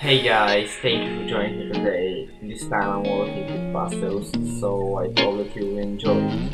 Hey guys, thank you for joining me today. This time I'm working with pastels, so I hope that you enjoy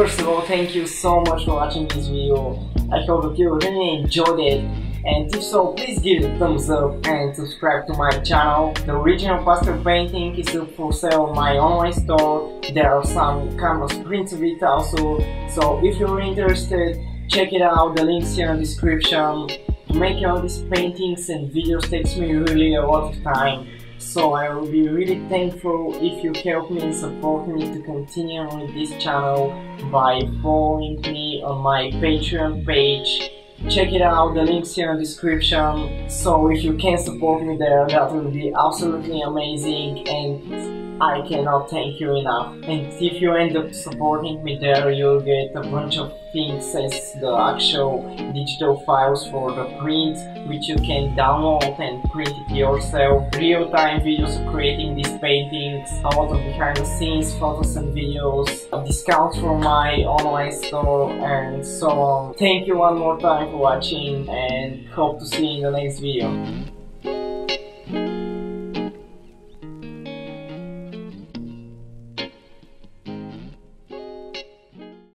first of all thank you so much for watching this video. I hope that you really enjoyed it and if so please give it a thumbs up and subscribe to my channel. The original pastel painting is for sale on my online store. There are some canvas prints of it also so if you're interested check it out, the links here in the description. Making all these paintings and videos takes me really a lot of time so I will be really thankful if you help me and support me to continue with this channel by following me on my Patreon page. Check it out, the links here in the description. So if you can support me there, that will be absolutely amazing and I cannot thank you enough. And if you end up supporting me there, you'll get a bunch of things as the actual digital files for the print, which you can download and print it yourself. Real-time videos of creating these paintings, a lot of behind the scenes photos and videos, discounts from my online store and so on. Thank you one more time for watching and hope to see you in the next video.